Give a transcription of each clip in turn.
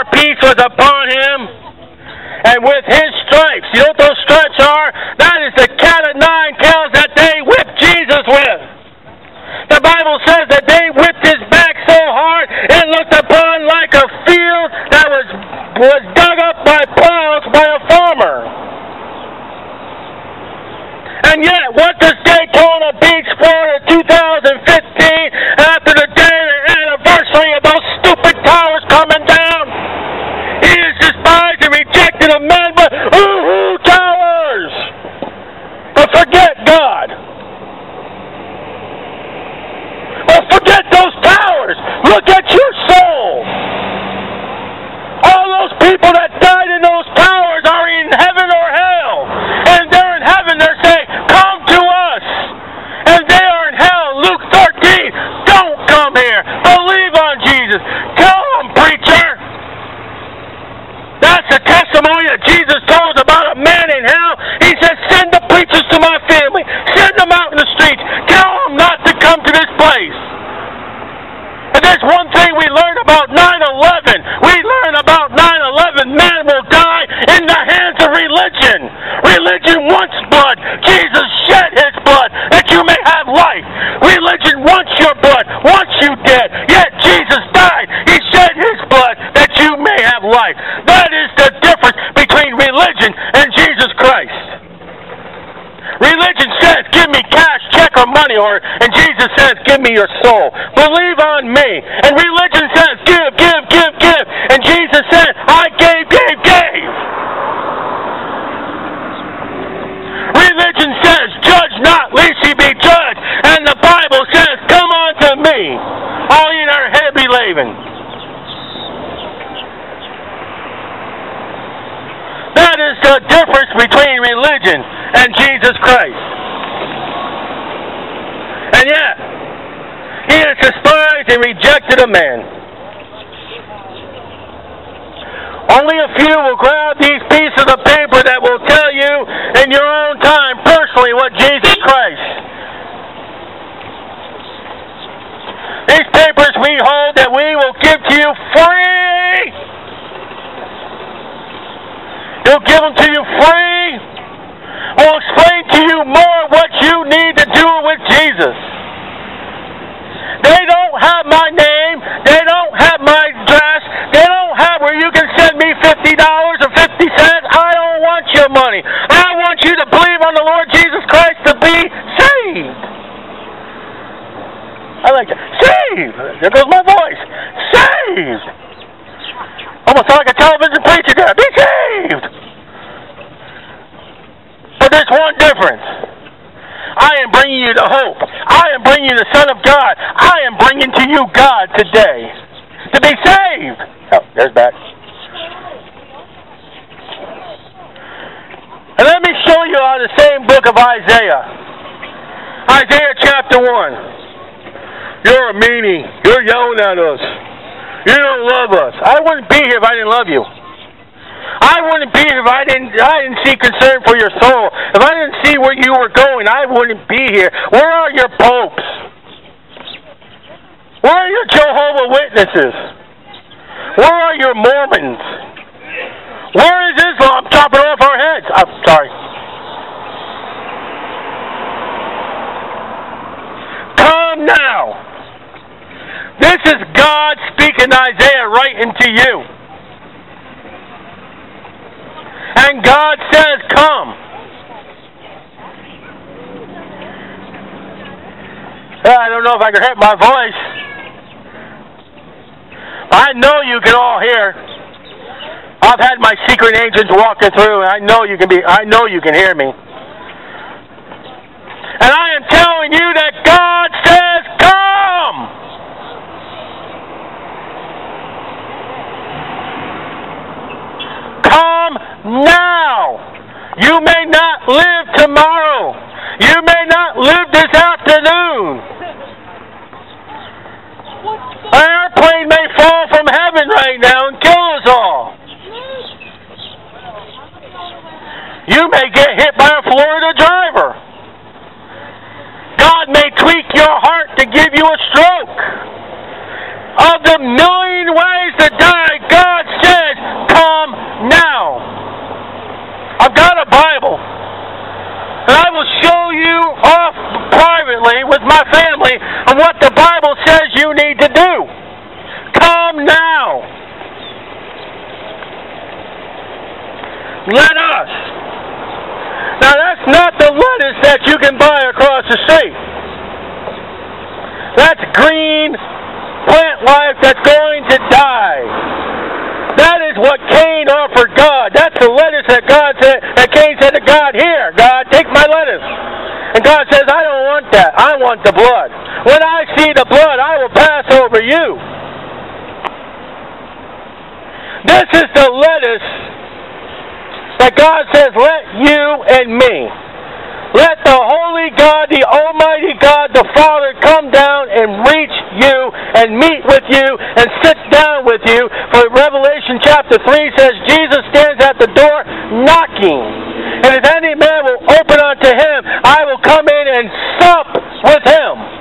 our peace was upon him. And with his stripes, you know what those stripes are? That is the cat of nine tails that they whipped Jesus with. The Bible says that they whipped his back so hard it looked upon like a field that was was dug up by plows by a farmer. And yet, what does Daytona Beach, Florida 2015, after the day anniversary of those stupid towers coming down? He is despised and rejected of men, but ooh, towers! But forget God. But forget those towers. Look at your soul. All those people that died in those towers are in heaven or hell. And they're in heaven, they're saying, Come to us. And they are in hell. Luke 13. Don't come here. Believe on Jesus. Come, preacher. That's the testimony that Jesus told us about a man in hell. He said, Send the preachers to my family. Send them out in the streets. Tell them not to come to this place. And there's one thing we learn about 9 11. We learn about 9 11. Man will die in the hands of religion. Religion wants blood. Jesus shed his blood that you may have life. Religion wants your blood, wants you dead. Yet Jesus died. He shed his blood that you may have life. That is the difference between religion and Jesus Christ. Religion says, give me cash, check, or money, or and Jesus says, give me your soul. Believe on me. And religion says, give, give, give, give. And Jesus said, I gave, gave, gave. Religion says, judge not, lest ye be judged. And the Bible says, come unto me, all ye that are heavy laden. That is the difference between religion and Jesus Christ. And yet, he has despised and rejected a man. Only a few will grab these pieces of paper that will tell you in your own time personally what Jesus Christ. These papers we hold that we will give to you free. He'll give them to you free. We'll explain to you more what you need to do with Jesus. They don't have my name. They don't have my address. They don't have where you can send me $50 or 50 cents. I don't want your money. I want you to believe on the Lord Jesus Christ to be saved. I like that. Saved. There goes my voice. Saved. Almost like a television preacher there. Be saved. But there's one difference. I am bringing you the hope. I am bringing you the Son of God. I am bringing to you God today to be saved. Oh, there's back. And let me show you out of the same book of Isaiah. Isaiah chapter 1. You're a meanie. You're yelling at us. You don't love us. I wouldn't be here if I didn't love you. I wouldn't be here if I didn't I didn't see concern for your soul. If I didn't see where you were going, I wouldn't be here. Where are your popes? Where are your Jehovah Witnesses? Where are your Mormons? Where is Islam chopping off our heads? I'm sorry. Come now. This is God speaking Isaiah right into you. And God says, Come. I don't know if I can hurt my voice. I know you can all hear. I've had my secret agents walking through, and I know you can be. I know you can hear me. And I am telling you that God says, "Come." Come now. You may not live tomorrow. You may not live this afternoon. An airplane may fall from heaven right now and kill us all. You may get hit by a Florida driver. God may tweak your heart to give you a stroke. Of the million ways to die, God said off privately with my family on what the Bible says you need to do. Come now. Let us. Now that's not the lettuce that you can buy across the street. That's green plant life that's going to die. That is what Cain offered God. That's the lettuce that God said that Cain said to God, Here, God, take my lettuce. And God says, I don't want that. I want the blood. When I see the blood, I will pass over you. This is the lettuce that God says, Let you and me let the Holy God, the Almighty God, the Father, come down and reach you and meet with you and sit down with you. For Revelation chapter 3 says Jesus stands at the door knocking. And if any man will open unto him, I will come in and sup with him.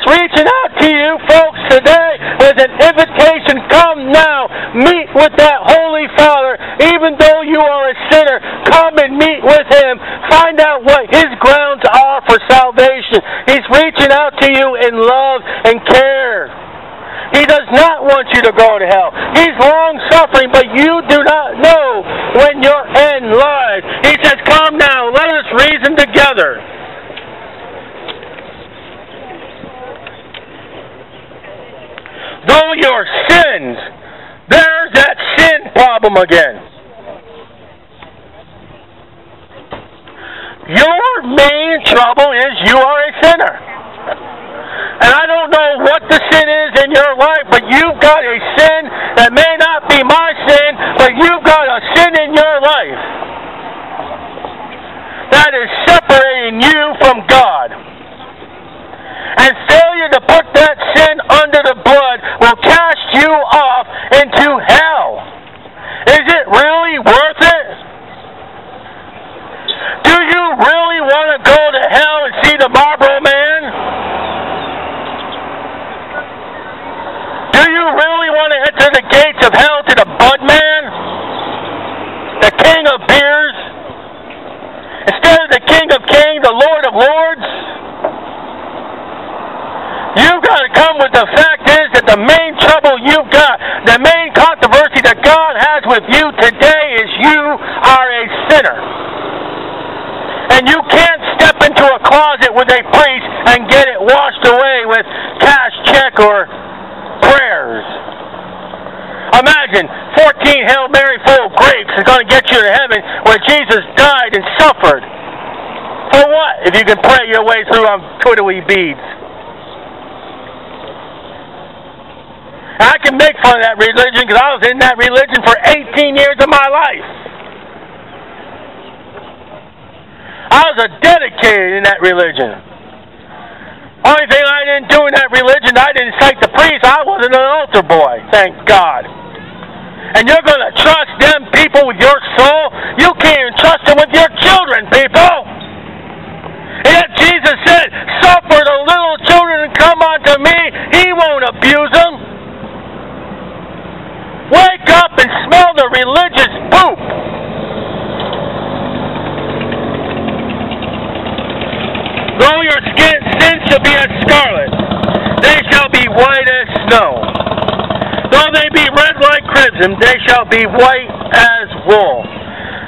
Is reaching out to you folks today with an invitation. Come now, meet with that Holy Father. Even though you are a sinner, come and meet with Him. Find out what His grounds are for salvation. He's reaching out to you in love and care. He does not want you to go to hell. He's long suffering, but you do not know when your end lies. He says, Come now, let us reason together. though your sins, there's that sin problem again. Your main trouble is you are a sinner. And I don't know what the sin is in your life, but you've got a sin that may not be my sin, but you've got a sin in your life that is separating you from God. And failure to put that sin under the blood will cast you off into hell. Is it really worth it? Do you really want to go to hell and see the Marlboro Man? Do you really want to enter the gates of hell to the Bud Man? The King of Beers? Instead of the King of Kings, the Lord of Lords? You've got to come with the fact is that the main trouble you've got, the main controversy that God has with you today is you are a sinner. And you can't step into a closet with a priest and get it washed away with cash check or prayers. Imagine 14 Hail Mary full of grapes is going to get you to heaven where Jesus died and suffered. For what if you can pray your way through on twiddly beads? I can make fun of that religion because I was in that religion for 18 years of my life. I was a dedicated in that religion. Only thing I didn't do in that religion, I didn't cite the priest. I wasn't an altar boy, thank God. And you're going to trust them people with your soul? You can't trust them with your children, people. And yet Jesus said, Suffer the little children to come unto me. He won't abuse them. Wake up and smell the religious poop. Though your skin, sins shall be as scarlet, they shall be white as snow. Though they be red like crimson, they shall be white as wool.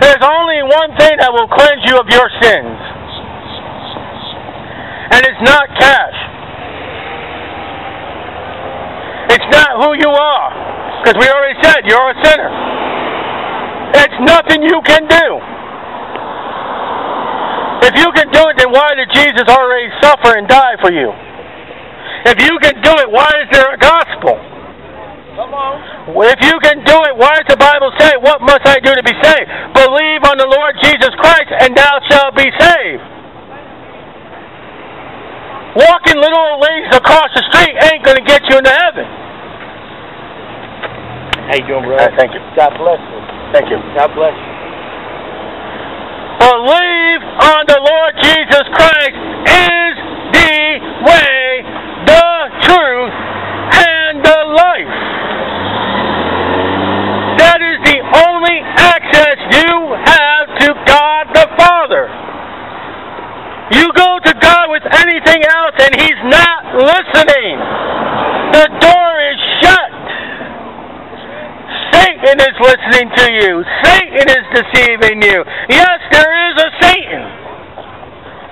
There's only one thing that will cleanse you of your sins, and it's not cash. It's not who you are, because we already said you're a sinner. It's nothing you can do. If you can do it, then why did Jesus already suffer and die for you? If you can do it, why is there a gospel? Come on. If you can do it, why does the Bible say, What must I do to be saved? Believe on the Lord Jesus Christ, and thou shalt be saved. Walking little ladies across the street ain't going to get you into heaven. How you doing, bro? Uh, thank you. God bless you. Thank you. God bless you. Believe on the Lord Jesus Christ is the way, the truth, and the life. That is the only access you have to God the Father. anything else, and he's not listening. The door is shut. Satan is listening to you. Satan is deceiving you. Yes, there is a Satan.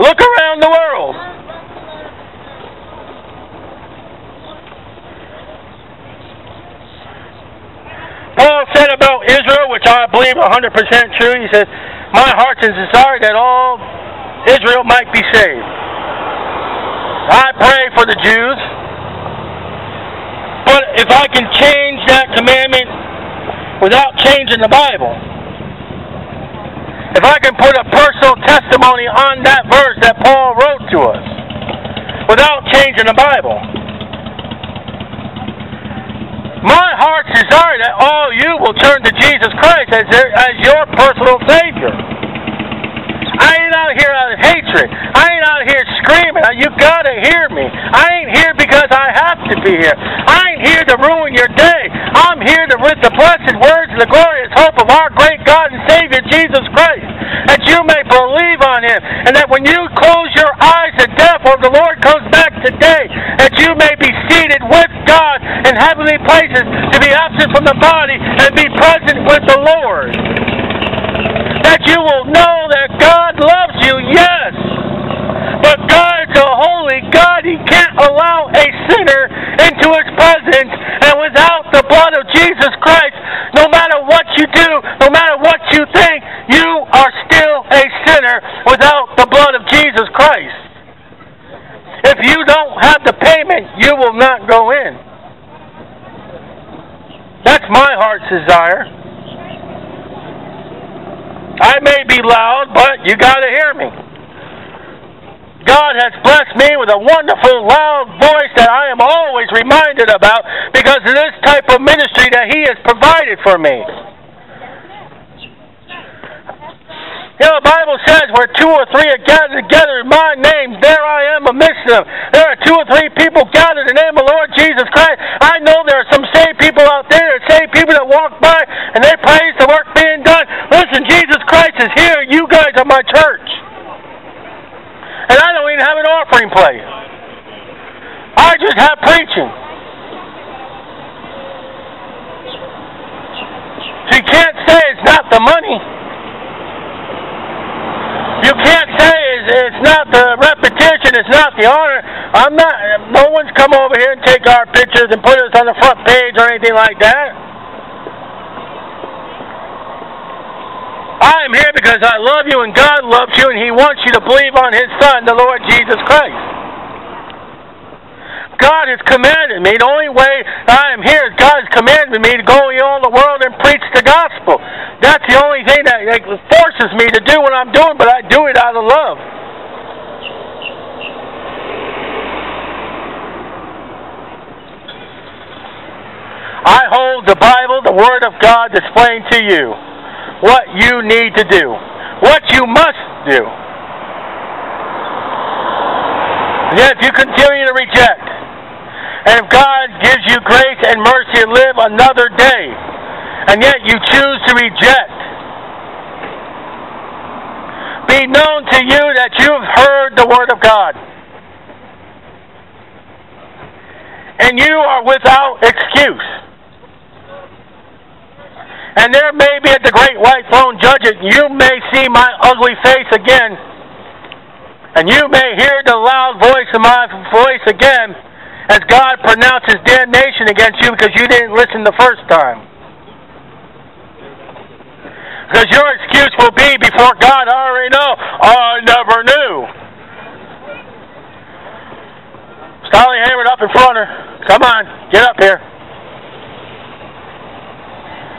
Look around the world. Paul said about Israel, which I believe 100% true, he says, My heart's desire that all Israel might be saved. I pray for the Jews, but if I can change that commandment without changing the Bible, if I can put a personal testimony on that verse that Paul wrote to us without changing the Bible, my heart's desire that all you will turn to Jesus Christ as, as your personal Savior. Ain't out here out of hatred. I ain't out here screaming. You gotta hear me. I ain't here because I have to be here. I ain't here to ruin your day. I'm here to with the blessed words and the glorious hope of our great God and Savior Jesus Christ, that you may believe on Him, and that when you close your eyes to death, or the Lord comes back today, that you may be seated with God in heavenly places, to be absent from the body and be present with the Lord. That you will know that God loves you, yes. But God's a holy God. He can't allow a sinner into His presence. And without the blood of Jesus Christ, no matter what you do, no matter what you think, you are still a sinner without the blood of Jesus Christ. If you don't have the payment, you will not go in. That's my heart's desire. I may be loud, but you got to hear me. God has blessed me with a wonderful, loud voice that I am always reminded about because of this type of ministry that He has provided for me. You know, the Bible says where two or three are gathered together in my name, there I am amidst them. There are two or three people gathered in the name of the Lord Jesus Christ. I know there are some saved people out there, there saved people that walk by and they praise the work being done. Listen, Jesus Christ is here. You guys are my church. And I don't even have an offering plate. I just have preaching. You can't say it's not the money. You can't say it's, it's not the repetition, it's not the honor. I'm not. No one's come over here and take our pictures and put us on the front page or anything like that. I am here because I love you and God loves you and He wants you to believe on His Son, the Lord Jesus Christ. God has commanded me. The only way I am here is God has commanded me to go in all the world and preach the gospel. That's the only thing that, forces me to do what I'm doing, but I do it out of love. I hold the Bible, the Word of God, displaying to you what you need to do, what you must do. And yet, if you continue to reject, and if God gives you grace and mercy to live another day, and yet you choose to reject, be known to you that you've heard the Word of God. And you are without excuse. And there may be at the great white throne judgment, you may see my ugly face again. And you may hear the loud voice of my voice again as God pronounces damnation against you because you didn't listen the first time. Because your excuse will be before God, I already know, I never knew. Stolly hammered up in front of her. Come on, get up here.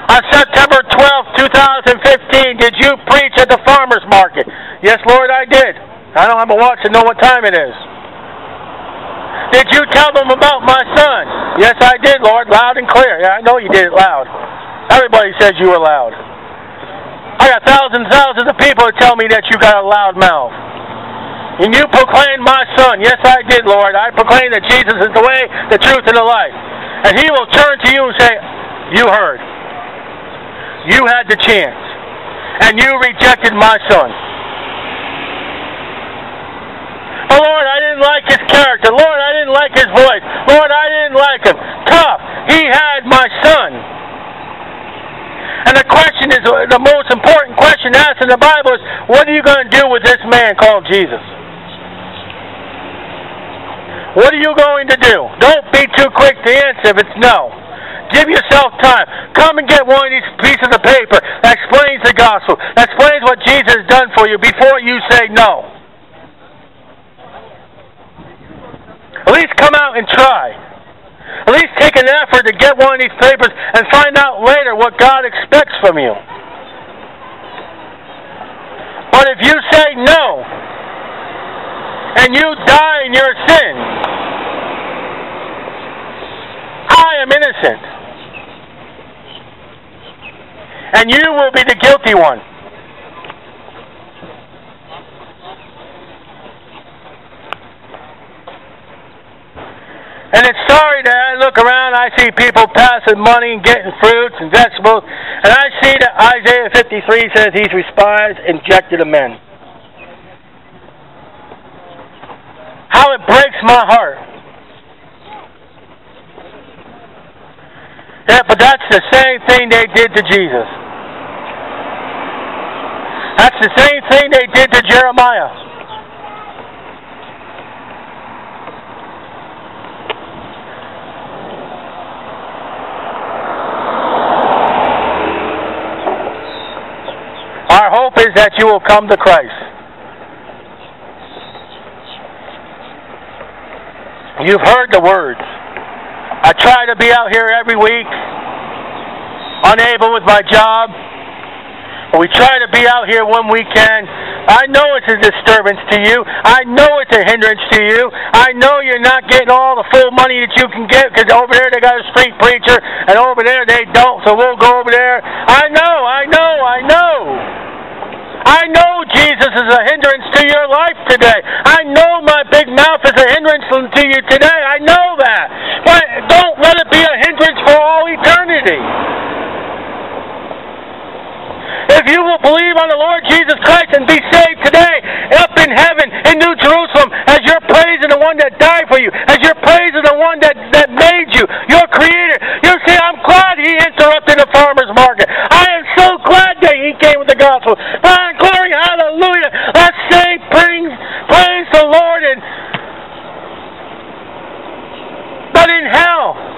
On September 12, 2015, did you preach at the farmer's market? Yes, Lord, I did. I don't have a watch to know what time it is. Did you tell them about my son? Yes, I did, Lord, loud and clear. Yeah, I know you did it loud. Everybody says you were loud. I got thousands and thousands of people that tell me that you got a loud mouth. And you proclaimed my son. Yes, I did, Lord. I proclaimed that Jesus is the way, the truth, and the life. And he will turn to you and say, You heard. You had the chance. And you rejected my son. Oh, Lord, I didn't like his character. Lord, I didn't like his voice. Lord, I didn't like him. Tough. He had my son. And the question is the most important question asked in the Bible is what are you going to do with this man called Jesus? What are you going to do? Don't be too quick to answer if it's no. Give yourself time. Come and get one of these pieces of paper that explains the gospel, that explains what Jesus has done for you before you say no. At least come out and try. At least take an effort to get one of these papers and find out later what God expects from you. But if you say no, and you die in your sin, I am innocent. And you will be the guilty one. And it's sorry that I look around, I see people passing money and getting fruits and vegetables, and I see that Isaiah 53 says he's despised and rejected of men. How it breaks my heart. Yeah, but that's the same thing they did to Jesus. That's the same thing they did to Jeremiah. Our hope is that you will come to Christ. You've heard the words. I try to be out here every week, unable with my job. We try to be out here when we can. I know it's a disturbance to you. I know it's a hindrance to you. I know you're not getting all the full money that you can get because over there they got a street preacher and over there they don't, so we'll go over there. I know, I know, I know. I know Jesus is a hindrance to your life today. I know my big mouth is a hindrance to you today. I know that. But don't let it be a hindrance for all eternity. If you will believe on the Lord Jesus Christ and be saved today, up in heaven, in New Jerusalem, as you're praising the one that died for you, as you're praising the one that, that made you, your creator, you'll say, I'm glad he interrupted the farmer's market. I am so glad that he came with the gospel. Ah, glory, hallelujah. Let's say, praise, praise the Lord. And, but in hell,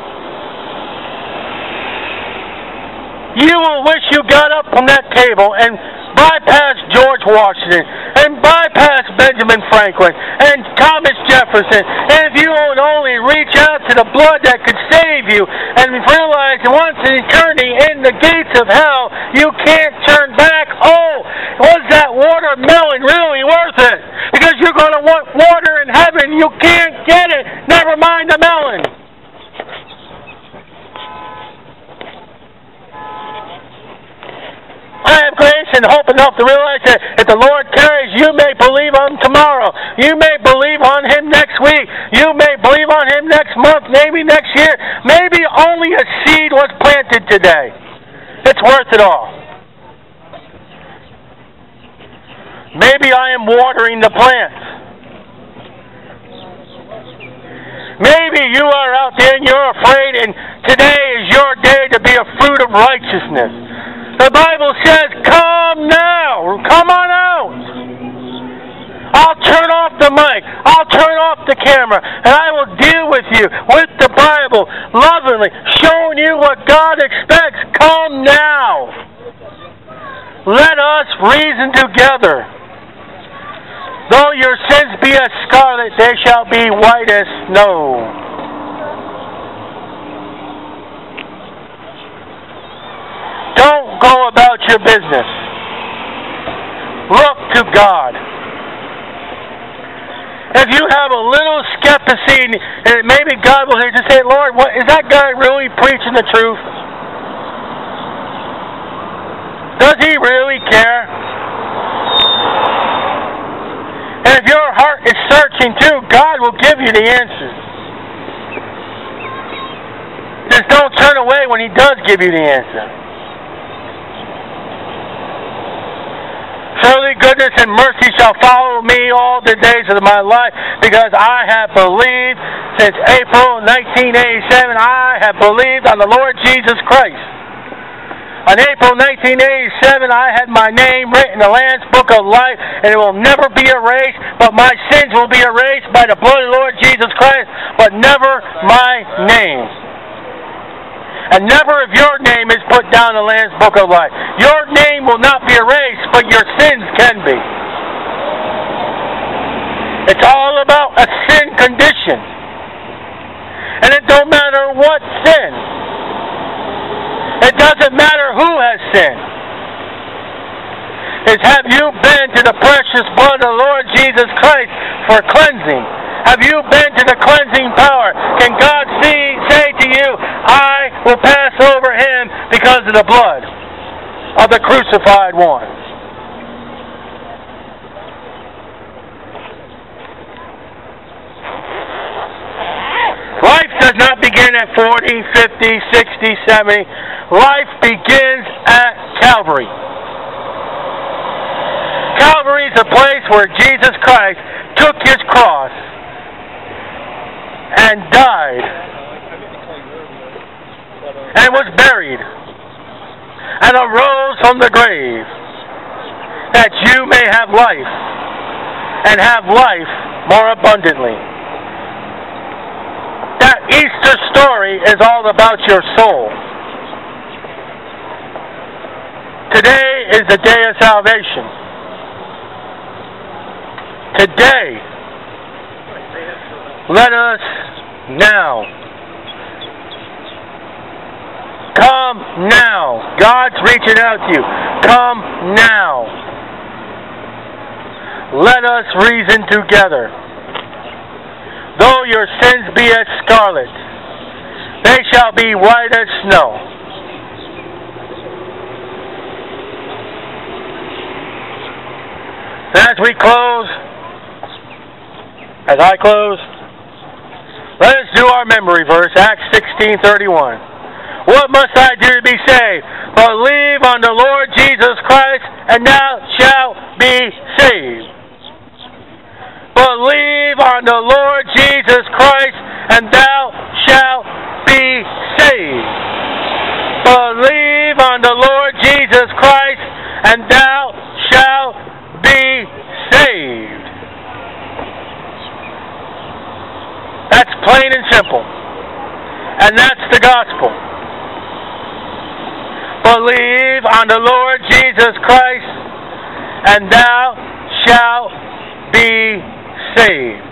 you will wish you got up from that table and bypassed George Washington and bypassed Benjamin Franklin and Thomas Jefferson. And if you would only reach out to the blood that could save you and realize once in eternity in the gates of hell, you can't turn back. Oh, was that watermelon really worth it? Because you're going to want water in heaven. You can't get it. Never mind the melon. I have grace and hope enough to realize that if the Lord carries, you may believe on tomorrow. You may believe on Him next week. You may believe on Him next month, maybe next year. Maybe only a seed was planted today. It's worth it all. Maybe I am watering the plants. Maybe you are out there and you're afraid, and today is your day to be a fruit of righteousness. The Bible says, the camera, and I will deal with you with the Bible, lovingly, showing you what God expects. Come now. Let us reason together. Though your sins be as scarlet, they shall be white as snow. Don't go about your business. Look to God. If you have a little skepticism, and maybe God will hear just say, Lord, what, is that guy really preaching the truth? Does he really care? And if your heart is searching too, God will give you the answers. Just don't turn away when He does give you the answer. Surely goodness and mercy shall follow me all the days of my life because I have believed since April 1987. I have believed on the Lord Jesus Christ. On April 1987, I had my name written in the Lamb's Book of Life, and it will never be erased, but my sins will be erased by the blood of the Lord Jesus Christ, but never my name. And never if your name is put down in the Lamb's Book of Life. Your name will not be erased, but your sins can be. It's all about a sin condition. And it don't matter what sin. It doesn't matter who has sinned. Is have you been to the precious blood of the Lord Jesus Christ for cleansing? Have you been to the cleansing power? Can God see, say to you, I will pass over him because of the blood of the crucified one? Life does not begin at 40, 50, 60, 70. Life begins at Calvary. Calvary is a place where Jesus Christ took his cross and died and was buried and arose from the grave that you may have life and have life more abundantly. That Easter story is all about your soul. Today is the day of salvation. Today, let us now. Come now. God's reaching out to you. Come now. Let us reason together. Though your sins be as scarlet, they shall be white as snow. As we close, as I close, let us do our memory verse, Acts 16:31. What must I do to be saved? Believe on the Lord Jesus Christ, and thou shalt be saved. Believe on the Lord Jesus Christ, and thou shalt be saved. Believe on the Lord Jesus Christ, and thou shalt be saved. That's plain and simple. And that's the gospel. Believe on the Lord Jesus Christ, and thou shalt be saved.